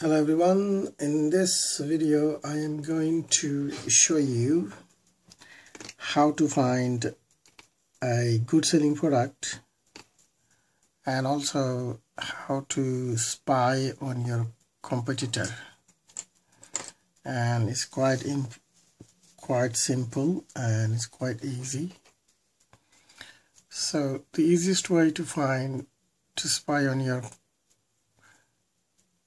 Hello everyone, in this video I am going to show you how to find a good selling product and also how to spy on your competitor. And it's quite quite simple and it's quite easy. So the easiest way to find to spy on your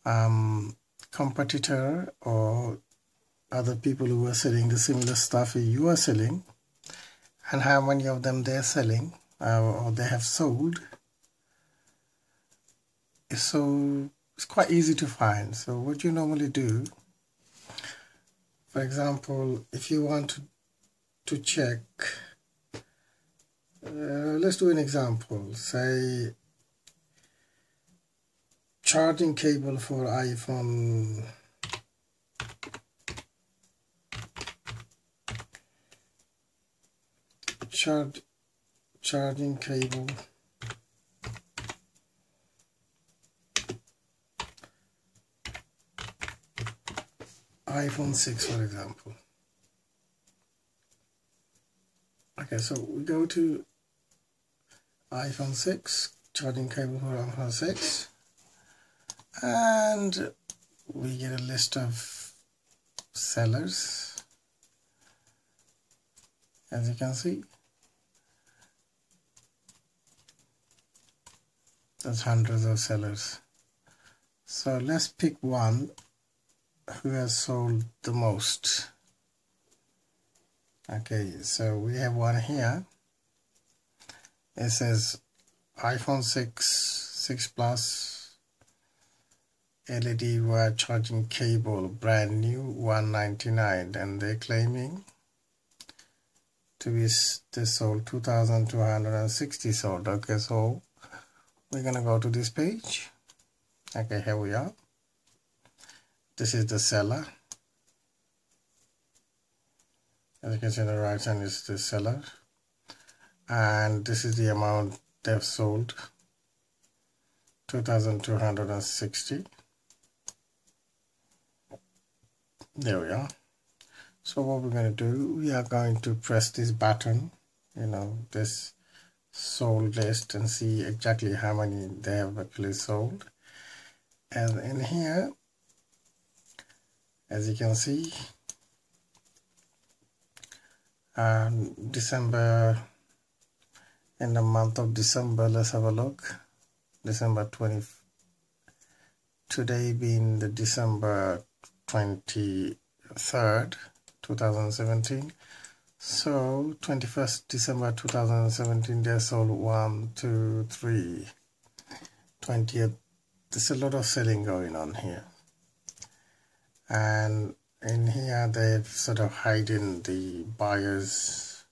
um, competitor or other people who are selling the similar stuff you are selling? And how many of them they're selling uh, or they have sold? So it's quite easy to find. So what you normally do? For example if you want to, to check uh, let's do an example. Say charging cable for iPhone. Charge charging cable. iPhone 6 for example. Okay so we go to iPhone 6 charging cable for iPhone 6 and we get a list of sellers. As you can see there's hundreds of sellers. So let's pick one who has sold the most. Okay so we have one here. It says iPhone 6 6 plus LED wire charging cable brand new 199 and they're claiming to be sold 2260 sold okay so we're gonna go to this page. Okay here we are. This is the seller. As you can see on the right hand is the seller. And this is the amount they've sold 2260 there we are. So what we're going to do we are going to press this button you know this sold list and see exactly how many they have actually sold. And in here as you can see um, December in the month of December let's have a look. December 20 today being the December 23rd 2017 so 21st December 2017 they sold one two three 20th there's a lot of selling going on here. And in here they've sort of hidden the buyers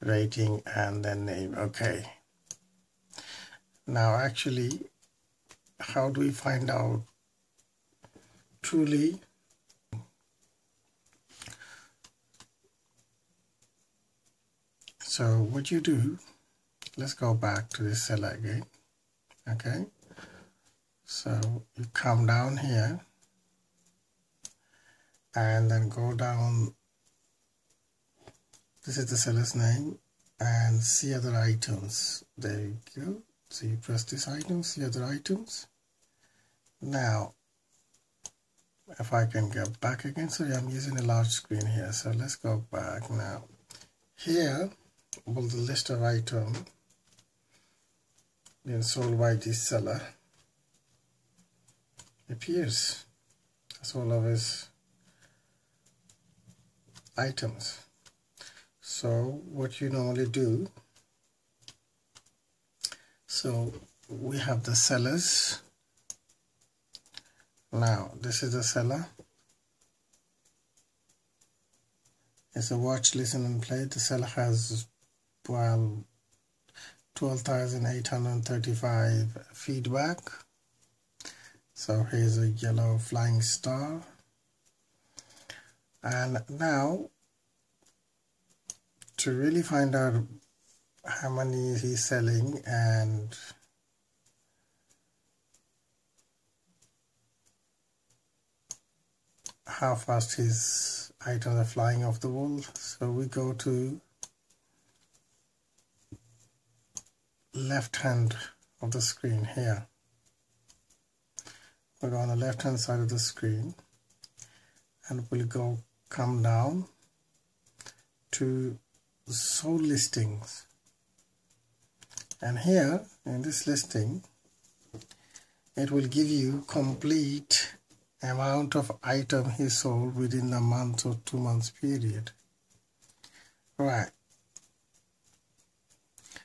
rating and then name okay. Now actually how do we find out truly. So what you do let's go back to the seller again okay? So you come down here and then go down. This is the seller's name and see other items. There you go. So you press this item see other items. Now if I can go back again. Sorry I'm using a large screen here. So let's go back now. Here will the list of item being sold by this seller appears. That's all of his items. So what you normally do so we have the sellers now this is the seller. It's a watch listen and play. The seller has well 12,835 feedback. So here's a yellow flying star. And now to really find out how many he's selling and how fast his items are flying off the wall. So we go to left hand of the screen here. We'll go on the left hand side of the screen and we'll go come down to sold listings. And here in this listing it will give you complete amount of item he sold within a month or two months period. Right.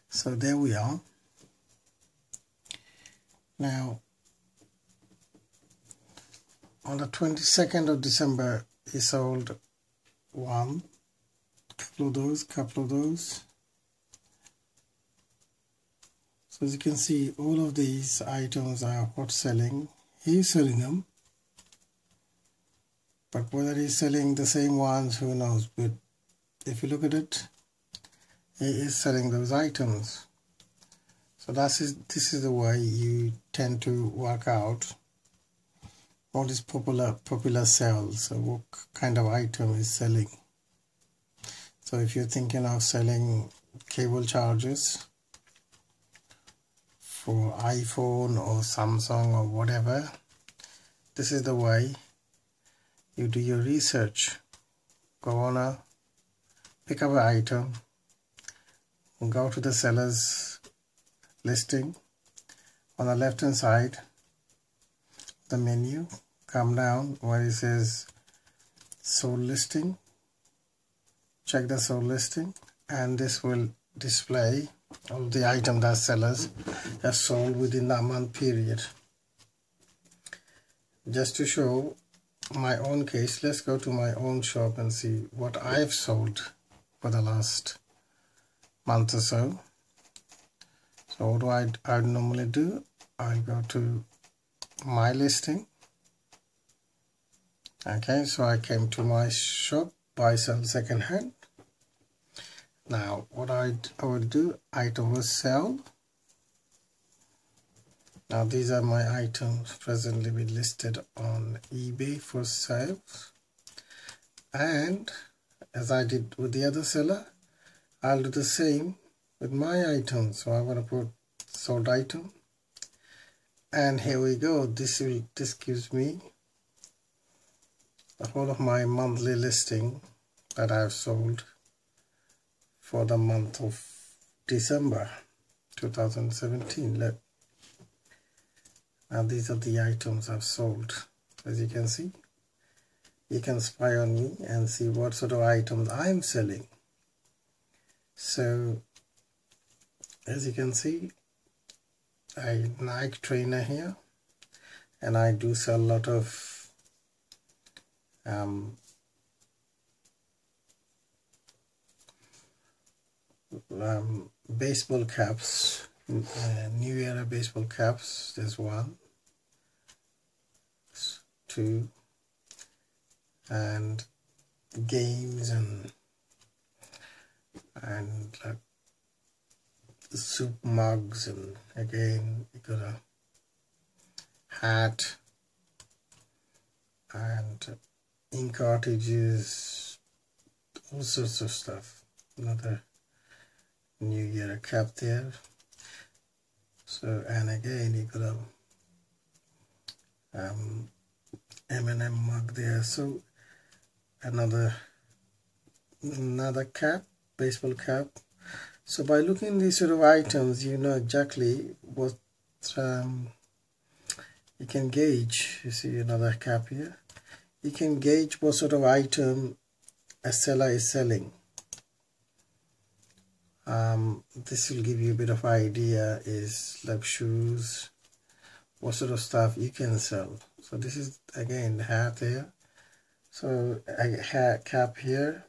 So there we are. Now on the 22nd of December he sold one couple of those couple of those. So as you can see all of these items are hot selling he's selling them but whether he's selling the same ones who knows? But if you look at it he is selling those items. So that's is, this is the way you tend to work out what is popular popular sales so what kind of item is selling. So if you're thinking of selling cable chargers for iPhone or Samsung or whatever this is the way you do your research. Go on a pick up an item go to the seller's listing. On the left hand side the menu come down where it says sold listing. Check the sold listing and this will display all the item that sellers have sold within that month period. Just to show my own case let's go to my own shop and see what I've sold for the last month or so. So what do I, I normally do? I go to my listing. Okay so I came to my shop buy sell second hand. Now what I, I will do item will sell now these are my items presently be listed on eBay for sale. And as I did with the other seller I'll do the same with my items. So I'm to put sold item. And here we go. This will this gives me the whole of my monthly listing that I've sold for the month of December 2017 Let, now these are the items I've sold. As you can see you can spy on me and see what sort of items I'm selling. So as you can see I Nike trainer here and I do sell a lot of um, um, baseball caps uh, new era baseball caps there's one two and games and and like soup mugs and again you got a hat and ink cartridges all sorts of stuff. Another New Era cap there. So and again you got a um, M&M mug there. So another another cap baseball cap. So by looking these sort of items you know exactly what um, you can gauge. You see another cap here. You can gauge what sort of item a seller is selling. Um, this will give you a bit of idea is like shoes. What sort of stuff you can sell so this is again hat here so a hat cap here.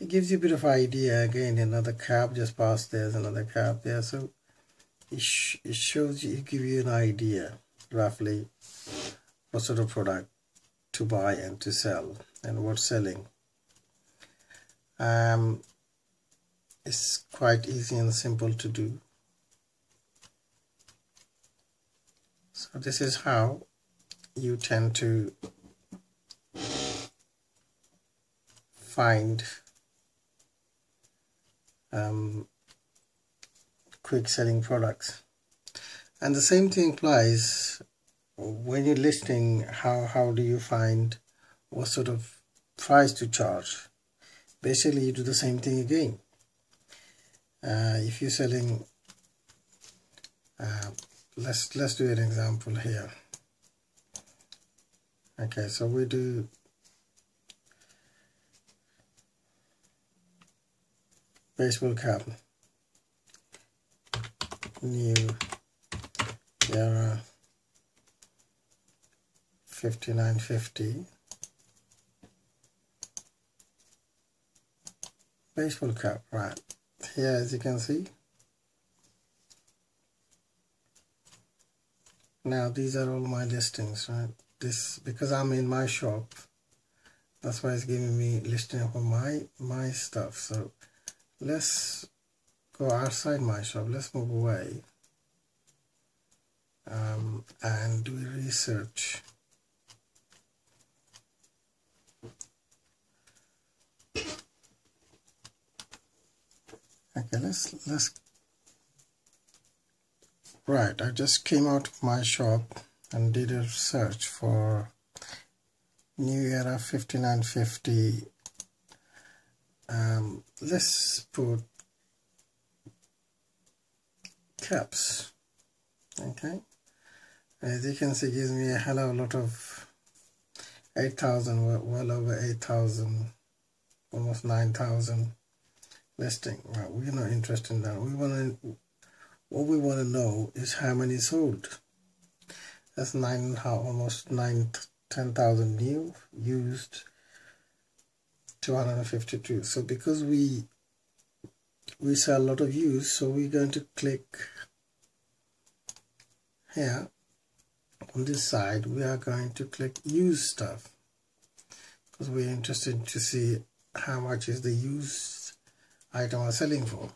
It gives you a bit of idea again another cap just past there's another cap there. So it, sh it shows you it gives you an idea roughly what sort of product to buy and to sell and what's selling. Um, it's quite easy and simple to do. So this is how you tend to find um, quick selling products. And the same thing applies when you're listing how how do you find what sort of price to charge? Basically you do the same thing again. Uh, if you're selling uh, let's let's do an example here okay so we do baseball cap. New era 5950 baseball cap right. Here as you can see. Now these are all my listings right this because I'm in my shop that's why it's giving me listing for my my stuff. So let's go outside my shop. Let's move away um, and do research. Okay let's let's right I just came out of my shop and did a search for New Era 5950 um, let's put caps. Okay. As you can see gives me a hell of a lot of 8,000 well over 8,000 almost 9,000 listing. Right we're not interested in that. We want to what we want to know is how many sold that's nine how almost nine ten thousand new used 252 so because we we sell a lot of use so we're going to click here on this side. We are going to click use stuff because we're interested to see how much is the used item are selling for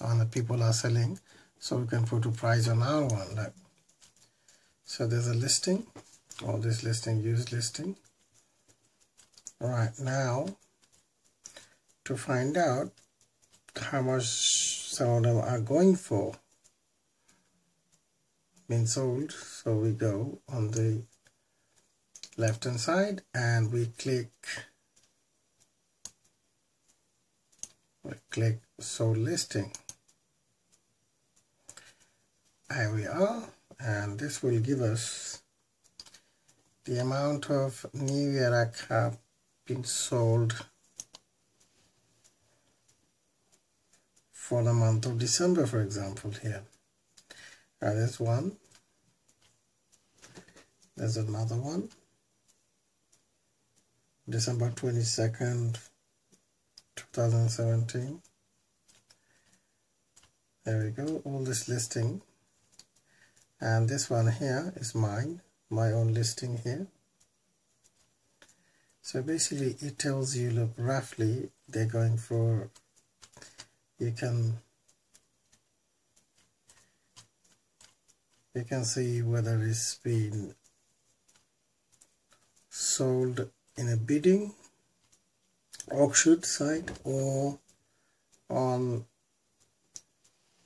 and the people are selling. So we can put a price on our one like so there's a listing all this listing use listing. Right now to find out how much some of them are going for. Been sold so we go on the left hand side and we click we click sold listing. Here we are and this will give us the amount of new era cap been sold for the month of December for example here. Uh, there's one. There's another one. December 22nd 2017 there we go all this listing and this one here is mine my own listing here. So basically it tells you look roughly they're going for you can you can see whether it's been sold in a bidding auction site or on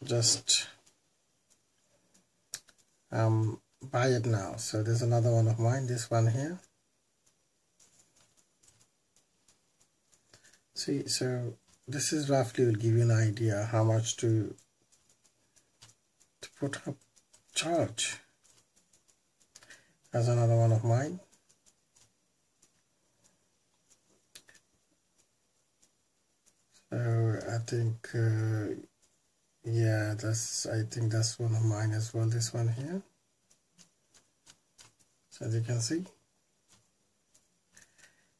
just um, buy it now. So there's another one of mine this one here. See so this is roughly will give you an idea how much to to put up charge. As another one of mine. So I think uh, yeah that's I think that's one of mine as well this one here. So as you can see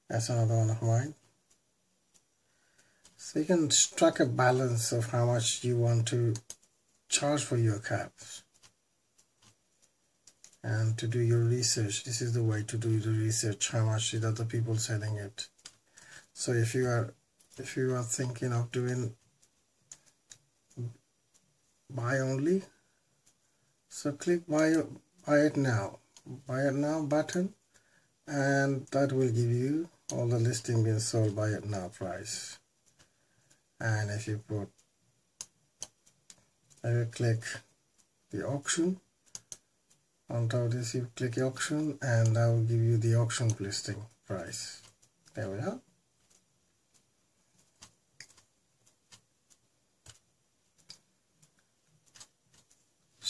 that's another one of mine. So you can strike a balance of how much you want to charge for your caps and to do your research. This is the way to do the research how much is other people selling it. So if you are if you are thinking of doing buy only. So click buy buy it now. Buy it now button and that will give you all the listing being sold by it now price. And if you put I will click the auction on top of this you click auction and I will give you the auction listing price. There we are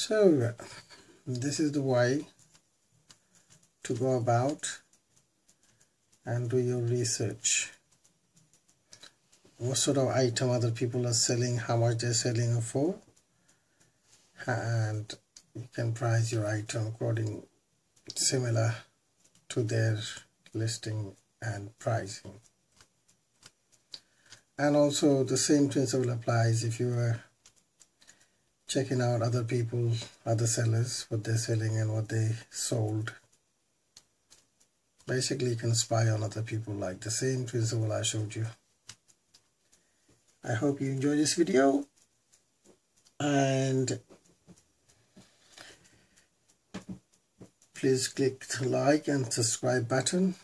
so this is the way to go about and do your research. What sort of item other people are selling how much they're selling for and you can price your item according similar to their listing and pricing. And also the same principle applies if you are checking out other people other sellers what they're selling and what they sold. Basically you can spy on other people like the same principle I showed you. I hope you enjoy this video and please click the like and subscribe button.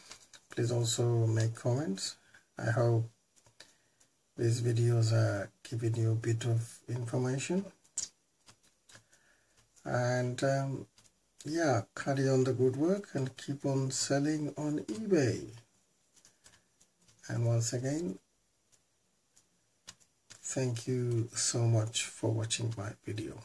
Please also make comments. I hope these videos are giving you a bit of information and um, yeah carry on the good work and keep on selling on eBay. And once again thank you so much for watching my video